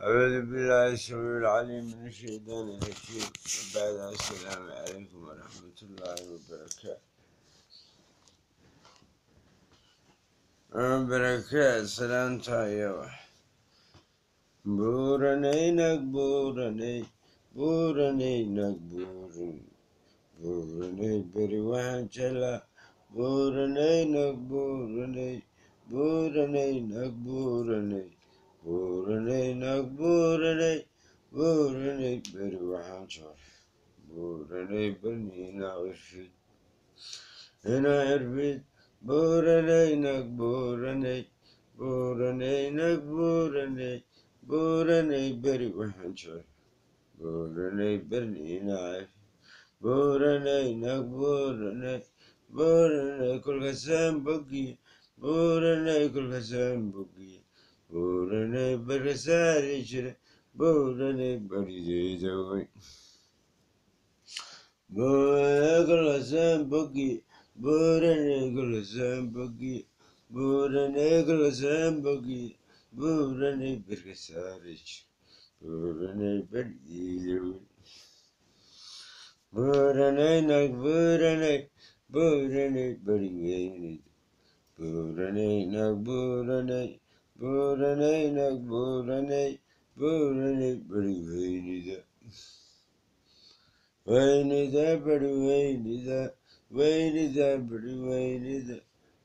أعوذ بالله السميع العليم من الشيطان الرجيم وبعد السلام عليكم ورحمة الله وبركاته وبركاته سلام طيبة بورنينك بورني بورنينك بورن بورني بريوان جلا بورنينك بورني بورنينك بورني بورني نك بورني بورني بروحان شور بورني بني نعرفت هنا عرفت بورني نك بورني بورني نك بورني بورني بروحان شور بورني بني نعرف بورني نك بورني بورني كل قسم بقي بورني كل قسم بقي Burane Buranı bırakır içine, buranı bırakır Buranı kılasın bagi, buranı kılasın bagi, buranı kılasın bagi, buranı bırakır içine, buranı bırakır Buranı nak, buranı, buranı bırakır Buranı nak, buranı, Buranaynak buranay buranay parivayinida. Vainida parivayinida. Vainida parivayinida.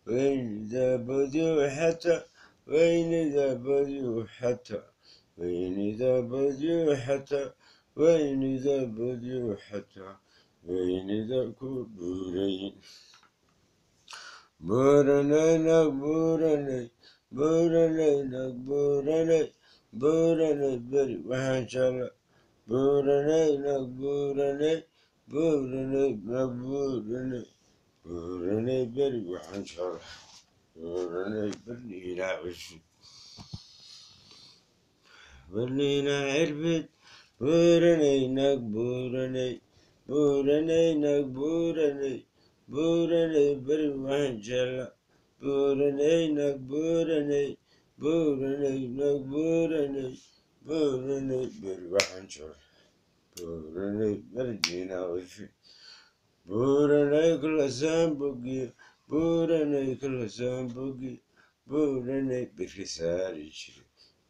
Vainida badyo hata. Vainida badyo hata. Vainida badyo hata. Vainida badyo hata. Vainida kuburayin. Buranaynak buranay. buuraley nag buuraley buuraley beri waxaan jeclaa buuraley nag buuraley buuraley nag buuraley buuraley beri waxaan jeclaa buuraley beri ilaa cusub برلينا عربت بورنينك بورني بورنينك بورني بورني بري وحجلا Buraney nak buraney, buraney nak buraney, buraney beri wahanchala. Buraney beri ilawishi. Buraney kılasam bugi, buraney kılasam bugi, buraney beri sar içri.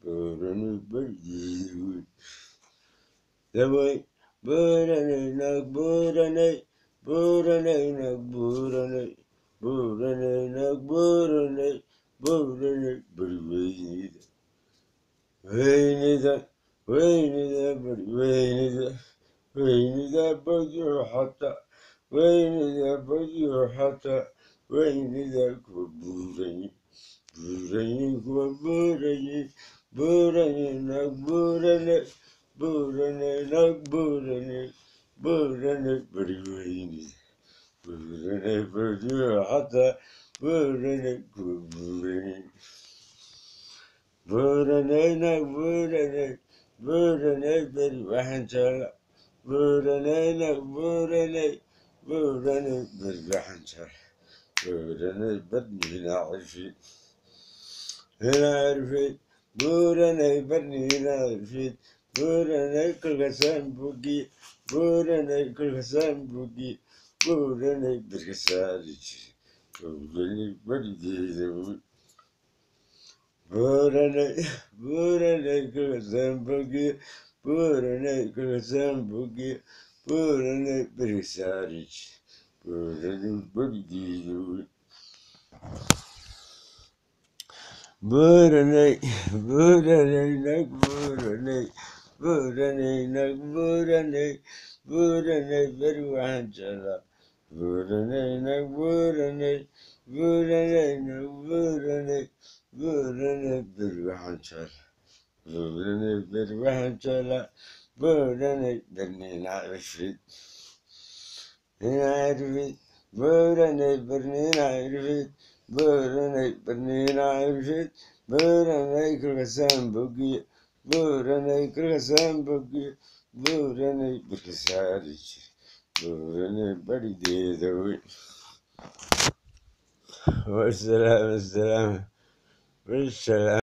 Buraney beri ilawishi. Devoy, buraney nak buraney, buraney nak buraney, buraney beri veynida. Veynida, veynida beri veynida, veynida badiu hatta, veynida badiu hatta, veynida kuburey, burey kuburey, burey nak buraney, buraney nak buraney, buraney حتى بورنك بورنك هنا عرفي هنا عرفي بورنك بدني هنا عرفي بورنك بوكي. Buraney beri sarici. Buraney beri değil. Buraney, buraney kılgasan bugi, buraney kılgasan bugi, buraney beri sarici. Buraney beri değil. Buraney, buraney nak buraney, buraney nak buraney, buraney beri wahanchala. Buraney nak buraney, buraney nak buraney, buraney beri wahanchala. Buraney beri wahanchala, buraney beri naifit. Naifit, buraney beri naifit, buraney beri naifit, buraney kılgasan bugi, buraney kılgasan bugi, buraney beri sarici. بريد يا ذوي والسلام السلام بالسلام